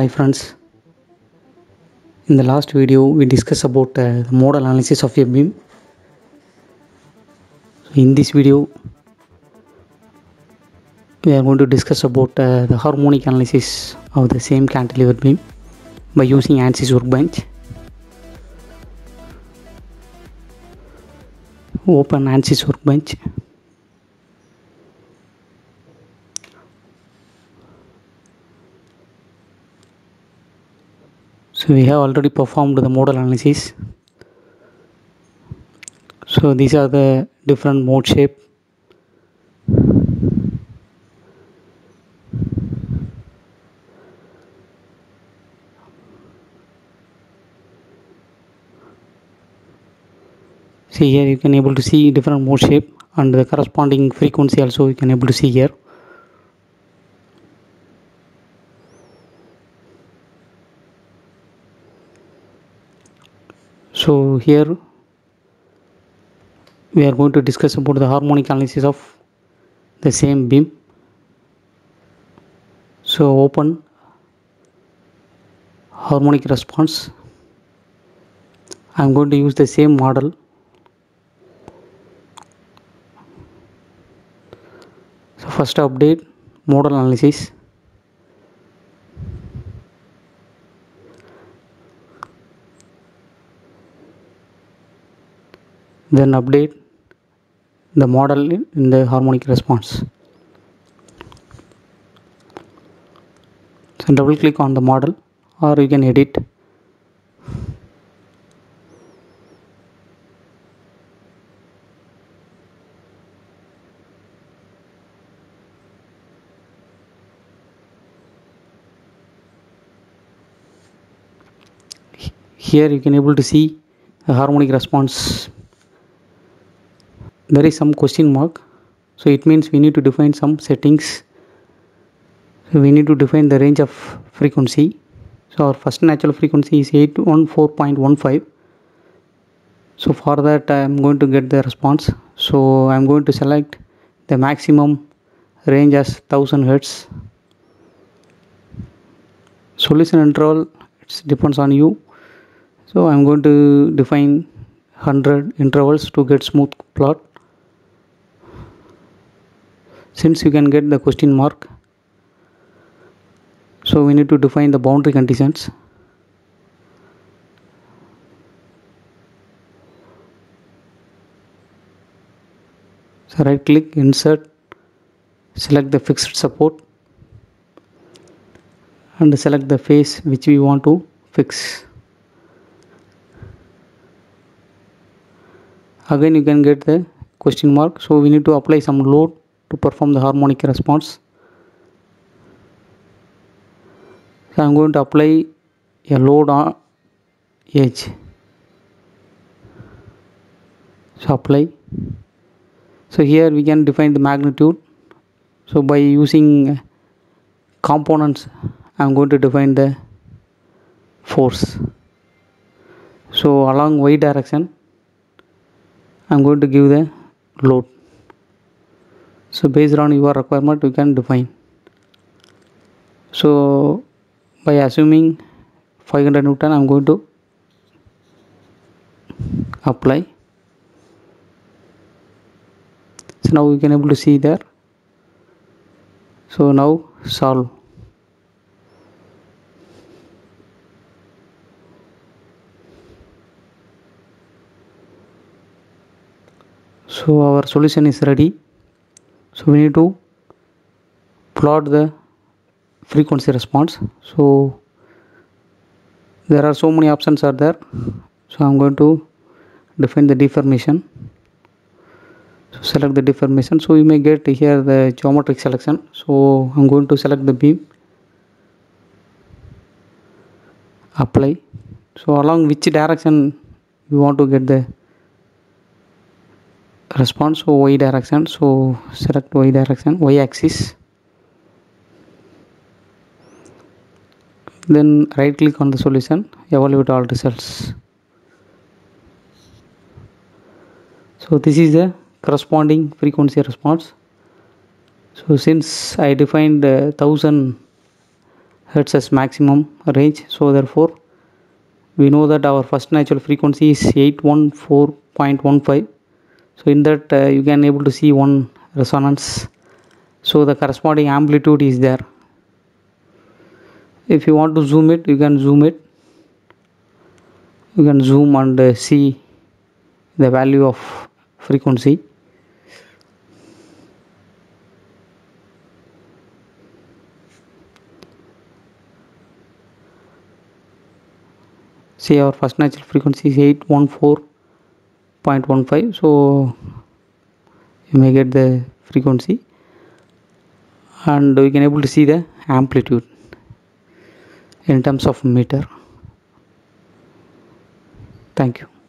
Hi friends. In the last video we discussed about uh, the modal analysis of a beam. In this video we are going to discuss about uh, the harmonic analysis of the same cantilever beam by using ANSYS workbench. Open ANSYS workbench. So we have already performed the modal analysis. So these are the different mode shape. See here you can able to see different mode shape and the corresponding frequency also you can able to see here so here we are going to discuss about the harmonic analysis of the same beam. So open harmonic response. I am going to use the same model. So first update modal analysis then update the model in, the harmonic response. So double click on the model or you can edit. Here you can able to see a harmonic response there is some question mark. So it means we need to define some settings. So we need to define the range of frequency. So our first natural frequency is 814.15 so for that I am going to get the response. So I am going to select the maximum range as 1000 hertz. Solution interval it depends on you. So I'm going to define 100 intervals to get smooth plot since you can get the question mark so we need to define the boundary conditions. So right click insert select the fixed support and select the face which we want to fix. Again you can get the question mark. So we need to apply some load to perform the harmonic response. So I'm going to apply a load on edge. So apply. So here we can define the magnitude. So by using components I'm going to define the force. So along y direction I'm going to give the load so based on your requirement you can define. So by assuming 500 newton I'm going to apply. So now you can able to see there. So now solve. So our solution is ready so we need to plot the frequency response. So there are so many options are there. So i'm going to define the deformation. So select the deformation. So you may get here the geometric selection. So i'm going to select the beam. Apply. So along which direction you want to get the response so y direction so select y direction y axis. Then right click on the solution evaluate all results. So this is the corresponding frequency response. So since I defined uh, 1000 hertz as maximum range so therefore we know that our first natural frequency is 814.15 so in that uh, you can able to see one resonance. So the corresponding amplitude is there. If you want to zoom it you can zoom it. You can zoom and uh, see the value of frequency. See our first natural frequency is 814.15 so you may get the frequency. And we can able to see the amplitude in terms of meter. Thank you